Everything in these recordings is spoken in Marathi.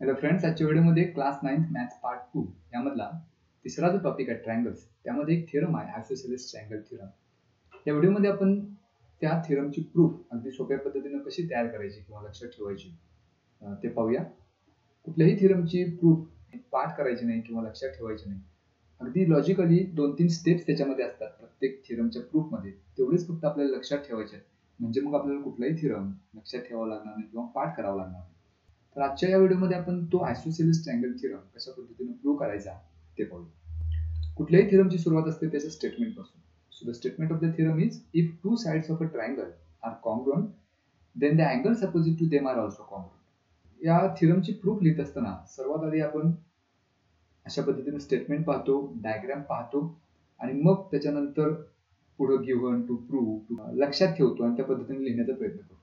हॅलो फ्रेंड्स आजच्या व्हिडिओमध्ये class ninth maths part two यामधला तिसरा जो टॉपिक आहे ट्रँगल्स त्यामध्ये एक थिरम आहे आयसोसेलिस ट्रँगल थिरम या व्हिडिओमध्ये आपण त्या थिरमची प्रूफ अगदी सोप्या पद्धतीनं कशी तयार करायची किंवा लक्षात ठेवायची ते पाहूया. कुठल्याही थिरमची प्रूफ पाठ करायची नाही किंवा लक्षात ठेवायची नाही. अगदी लॉजिकली दोन तीन स्टेप्स त्याच्यामध्ये असतात प्रत्येक थिरमच्या प्रूफमध्ये तेवढेच फक्त आपल्याला लक्षात ठेवायचे आहेत. म्हणजे मग आपल्याला कुठलाही थिरम लक्षात ठेवावा लागणार नाही किंवा पाठ करावा लागणार नाही. तर आजच्या या व्हिडिओमध्ये आपण तो आयसोसेलिस ट्रँगल थिरम कशा पद्धतीने प्रूव्ह करायचा ते पाहू कुठल्याही थिरमची सुरुवात असते त्याच्या स्टेटमेंटपासून. So the statement of the theorem is if two sides of a triangle are congruent then the angles opposite to them are also congruent या थिरमची प्रूफ लिहित असताना सर्वात आधी आपण अशा पद्धतीने स्टेटमेंट पाहतो डायग्राम पाहतो आणि मग त्याच्यानंतर पुढं गिव्हन टू प्रूव्ह लक्षात ठेवतो आणि त्या पद्धतीने लिहिण्याचा प्रयत्न करतो.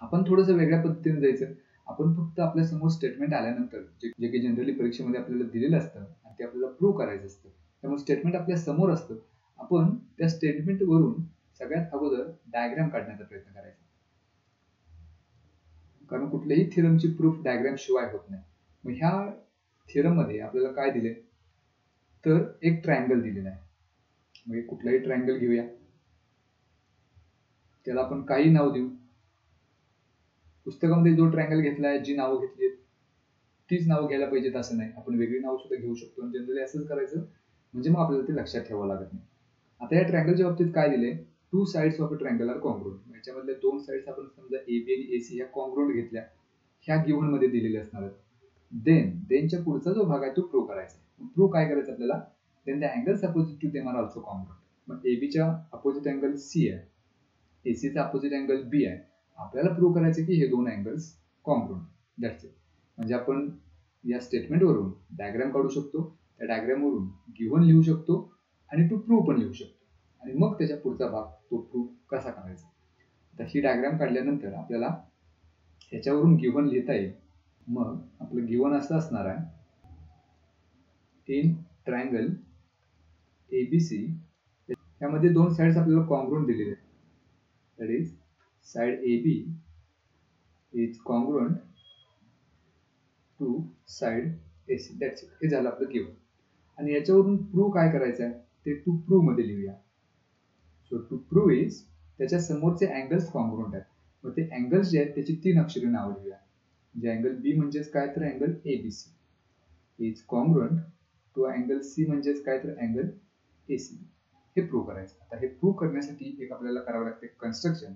आपण थोडंसं वेगळ्या पद्धतीने जायचं. आपण फक्त आपल्यासमोर स्टेटमेंट आल्यानंतर जे जे काही जनरली परीक्षेमध्ये आपल्याला दिलेलं असतं आणि ते आपल्याला प्रूव्ह करायचं असतं. त्यामुळे स्टेटमेंट आपल्यासमोर असतं. आपण त्या स्टेटमेंट वरून सगळ्यात अगोदर डायग्राम काढण्याचा प्रयत्न करायचा. कारण कुठल्याही थिरमची प्रूफ डायग्राम शिवाय होत नाही. मग ह्या थिरममध्ये आपल्याला काय दिले तर एक ट्रायंगल दिलेला आहे. म्हणजे कुठलाही ट्रायंगल घेऊया. त्याला आपण काही नाव देऊ. पुस्तकामध्ये जो ट्रायंगल घेतलाय जी नावं घेतली तीच नावं घ्यायला पाहिजेत असं नाही. आपण वेगळी नावं सुद्धा घेऊ शकतो आणि जनरली असंच करायचं म्हणजे मग आपल्याला ते लक्षात ठेवावं लागत नाही. आता या ट्रायंगलच्या बाबतीत काय दिले two sides of a triangle are congruent याच्यामधल्या दोन साइड्स आपण समजा ए बी आणि ए सी ह्या कॉन्ग्रुएंट घेतल्या ह्या गिव्हनमध्ये दिलेल्या असणार आहेत. देन देनच्या पुढचा जो भाग आहे तो प्रो करायचा प्रो काय करायचं आपल्याला? Then the angles opposite to them are also congruent मग ए बीच्या अपोजिट अँगल सी आहे. ए सीचा अपोजिट अँगल बी आहे. आपल्याला प्रूव्ह करायचं की हे दोन अँगल्स कॉम्प्रोन दॅट्स इट म्हणजे आपण या स्टेटमेंटवरून डायग्राम काढू शकतो त्या डायग्रामवरून गिव्हन लिहू शकतो आणि टू प्रूव्ह पण लिहू शकतो. आणि मग त्याच्या पुढचा भाग तो प्रूव्ह कसा करायचा? तर ही डायग्राम काढल्यानंतर आपल्याला ह्याच्यावरून गिव्हन लिहिता येईल. मग आपलं गिव्हन असं असणार आहे. In triangle A B C यामध्ये दोन साईड्स आपल्याला कॉन्ग्रुएंट दिलेले आहेत. That is side AB is is to to side That's it. हे झालं आपलं गिव्हन आणि याच्यावरून प्रूव्ह काय करायचं आहे? ते टू प्रूव्हमध्ये लिहूया. सो टू प्रूव्ह इज त्याच्या समोरचे अँगल्स कॉन्ग्रुंट आहेत. मग ते अँगल्स जे आहेत त्याची तीन अक्षरे नाव लिहूया. जे अँगल बी म्हणजेच काय तर angle A B C is congruent to angle C म्हणजेच काय तर अँगल ए सी हे प्रूव्ह करायचं. आता हे प्रूव्ह करण्यासाठी एक आपल्याला करावं लागते कन्स्ट्रक्शन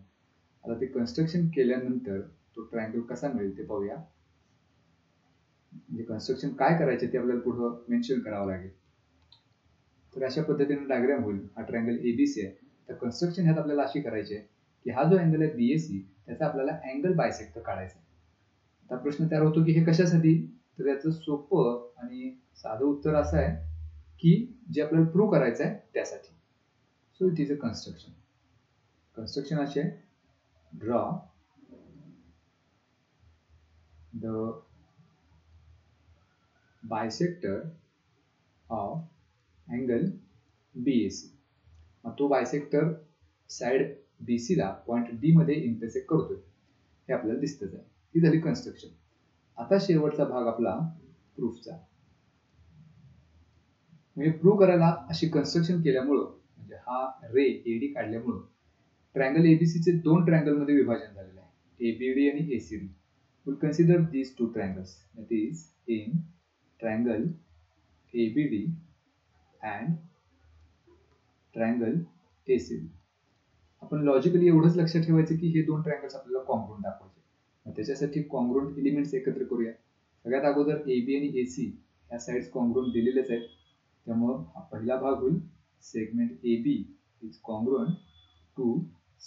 आता ते कन्स्ट्रक्शन केल्यानंतर तो ट्रायंगल कसा मिळेल ते पाहूया. म्हणजे कन्स्ट्रक्शन काय करायचे ते आपल्याला पुढं मेन्शन करावं लागेल. तर अशा पद्धतीने डायग्राम होईल. हा ट्रायंगल एबीसी आहे. तर कन्स्ट्रक्शन ह्यात आपल्याला अशी करायची आहे की हा जो अँगल आहे बीएसी त्याचा आपल्याला अँगल बायसेक्टर काढायचा आहे. आता प्रश्न तयार होतो की हे कशासाठी? तर याचं सोपं आणि साधं उत्तर असं आहे की जे आपल्याला प्रूव्ह करायचं आहे त्यासाठी. So it is a construction construction असे आहे draw the bisector of angle BAC. मग तो बायसेक्टर साइड बी सीला पॉईंट डी मध्ये इंटरसेक्ट करतोय. हे आपल्याला दिसतच आहे. ही झाली कन्स्ट्रक्शन आता शेवटचा भाग आपला प्रूफचा म्हणजे प्रूव्ह करायला अशी कन्स्ट्रक्शन केल्यामुळं म्हणजे हा रे एडी काढल्यामुळं ट्रँगल एबीसीचे दोन ट्रँगलमध्ये मध्ये विभाजन झालेलं आहे. एबीडी आणि ACD will consider these two triangles that is in triangle ABD and triangle ACD आपण लॉजिकली एवढंच लक्षात ठेवायचं की हे दोन ट्रँगल्स आपल्याला कॉम्पाऊंड दाखवायचे मग त्याच्यासाठी कॉन्ग्रुएंट एलिमेंट्स एकत्र करूया. सगळ्यात अगोदर ए बी आणि ए सी ह्या साईड्स कॉन्ग्रुएंट दिलेलेच आहेत. त्यामुळं हा पहिला भाग होईल. Segment A B is congruent to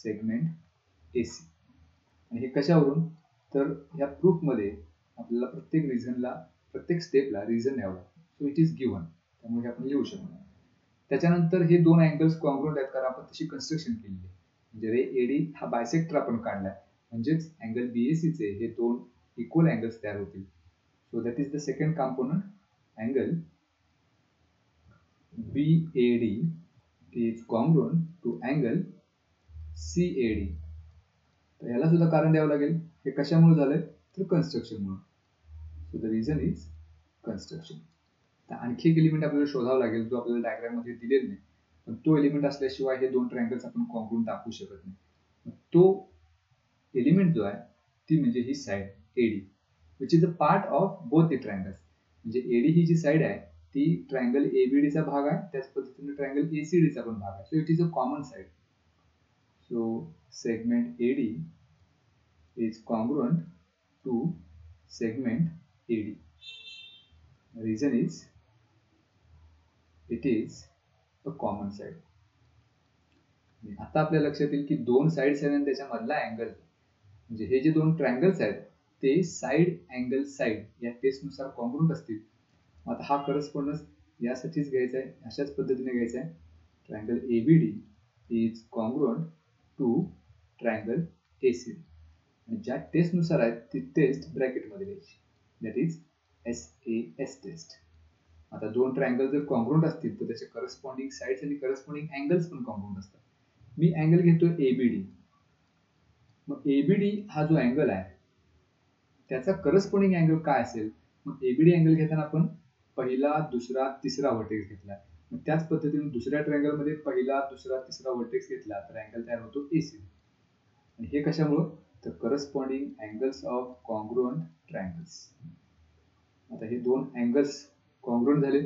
segment A C आणि हे कशावरून? तर ह्या प्रूफमध्ये आपल्याला प्रत्येक रिझनला प्रत्येक स्टेपला रिझन द्यावं लागतं. सो इट इज गिव्हन त्यामुळे आपण लिहू शकतो. त्याच्यानंतर हे दोन अँगल्स कॉन्ग्रुएंट आहेत कारण आपण तशी कन्स्ट्रक्शन केलेली आहे. म्हणजे रे एडी हा बायसेक्टर आपण काढलाय. म्हणजेच अँगल बीएसीचे हे दोन इक्वल अँगल्स तयार होतील. So that is the second component angle B A D is congruent to angle C A D तर याला सुद्धा कारण द्यावं लागेल. हे कशामुळे झालंय? तर कन्स्ट्रक्शनमुळे so the reason is construction तर आणखी एक एलिमेंट आपल्याला शोधावा लागेल जो आपल्याला डायग्राममध्ये दिलेला नाही. पण तो एलिमेंट असल्याशिवाय हे दोन ट्रँगल्स आपण कॉम्प्रून दाखवू शकत नाही. तो एलिमेंट जो आहे ती म्हणजे ही side AD which is a part of both the triangles म्हणजे एडी ही जी साईड आहे ती ट्रँगल एबीडीचा भाग आहे. त्याच पद्धतीने ट्रँगल एसीडीचा पण भाग आहे. So it is a common side so segment AD is congruent to segment AD. Reason is it is a common side. आता आपल्या लक्षात येईल की दोन साइड्स आहेत आणि त्याच्या मधला अँगल म्हणजे हे जे दोन ट्रँगल्स आहेत ते साइड अँगल साइड या टेस्टनुसार कॉन्ग्रुंट असतील आता हा करस्पॉन्डन्स यासाठीच घ्यायचा आहे अशाच पद्धतीने घ्यायचा आहे triangle ABD is congruent to triangle ACD आणि ज्या टेस्टनुसार आहेत ती टेस्ट ब्रॅकेटमध्ये घ्यायची that is S A S test आता दोन ट्रायंगल जर कॉन्ग्रुंट असतील तर त्याचे करस्पॉन्डिंग साईड्स आणि करस्पॉन्डिंग अँगल्स पण कॉन्ग्रुंट असतात. मी अँगल घेतोय एबीडी मग एबीडी हा जो अँगल आहे त्याचा करस्पॉन्डिंग अँगल काय असेल? मग एबीडी अँगल घेताना आपण पहिला दुसरा तिसरा व्हर्टेक्स घेतला. त्याच पद्धतीने दुसऱ्या ट्रँगलमध्ये पहिला दुसरा तिसरा वर्टेक्स घेतला तर अँगल तयार होतो एसी आणि हे कशामुळं? तर corresponding angles of congruent triangles आता हे दोन अँगल्स कॉन्ग्रुअंट झाले.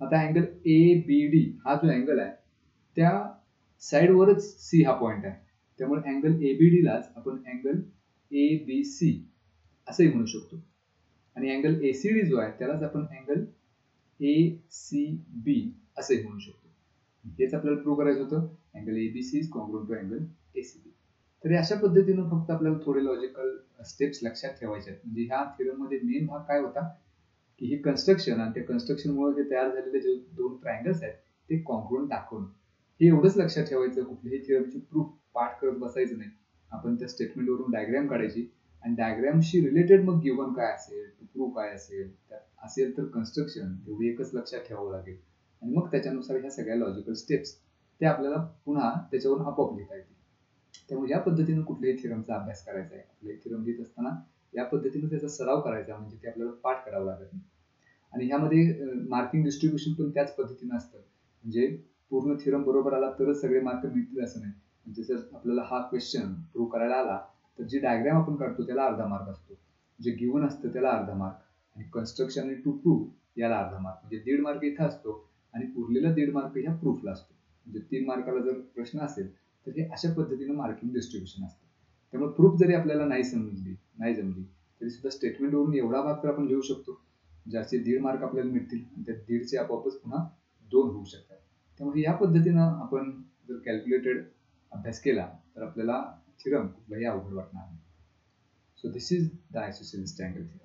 आता अँगल ए बी डी हा जो अँगल आहे त्या साईडवरच सी हा पॉईंट आहे. त्यामुळे अँगल ए बी डीलाच आपण अँगल ए बी सी असंही म्हणू शकतो. आणि अँगल ए सी डी जो आहे त्यालाच आपण अँगल ए सी बी असे म्हणू शकतो. हेच आपल्याला प्रूव्ह करायचं होतं. Angle A B C is congruent to angle A C B तर अशा पद्धतीनं फक्त आपल्याला थोडे लॉजिकल स्टेप्स लक्षात ठेवायचे आहेत म्हणजे ह्या थिरममध्ये मेन भाग काय होता? की हे कन्स्ट्रक्शन आणि त्या कन्स्ट्रक्शनमुळे जे तयार झालेले जे दोन ट्रायंगल्स आहेत ते कॉन्क्रुअंट दाखवणं. हे एवढंच लक्षात ठेवायचं कुठल्याही थिअरमची प्रूफ पाठ करत बसायचं नाही. आपण त्या स्टेटमेंटवरून डायग्रॅम काढायची. आणि डायग्रॅमशी रिलेटेड मग गिवन काय असेल प्रूफ काय असेल त्या असेल तर कन्स्ट्रक्शन तेवढी एकच लक्षात ठेवावं लागेल. आणि मग त्याच्यानुसार ह्या सगळ्या लॉजिकल स्टेप्स ते आपल्याला पुन्हा त्याच्यावरून आपोआप लिहिता येतील. त्यामुळे या पद्धतीनं कुठल्याही थिरमचा अभ्यास करायचा आहे. कुठल्याही थिरम लिहित असताना या पद्धतीनं त्याचा सराव करायचा म्हणजे ते आपल्याला पाठ करावं लागत नाही. आणि ह्यामध्ये मार्किंग डिस्ट्रीब्युशन पण त्याच पद्धतीनं असतं. म्हणजे पूर्ण थिरम बरोबर आला तरच सगळे मार्क मिळतील असं नाही. म्हणजे जर आपल्याला हा क्वेश्चन प्रूव्ह करायला आला तर जी डायग्राम आपण काढतो त्याला अर्धा मार्क असतो. जे गिवन असतं त्याला अर्धा मार्क आणि कन्स्ट्रक्शन आणि टू प्रूफ याला अर्धा मार्क म्हणजे दीड मार्क इथं असतो आणि उरलेला दीड मार्क ह्या प्रूफला असतो. म्हणजे तीन मार्काला जर प्रश्न असेल तर हे अशा पद्धतीनं मार्किंग डिस्ट्रीब्युशन असतं. त्यामुळे प्रूफ जरी आपल्याला नाही समजली नाही जमली तरी सुद्धा स्टेटमेंटवरून एवढा भाग तर आपण लिहू शकतो. ज्याचे दीड मार्क आपल्याला मिळतील आणि त्या दीडचे आपोआपच पुन्हा दोन होऊ शकतात. त्यामुळे या पद्धतीनं आपण जर कॅल्क्युलेटेड अभ्यास केला तर आपल्याला थिरम कुठलाही अवघड वाटणार नाही. So this is the isosceles standard theorem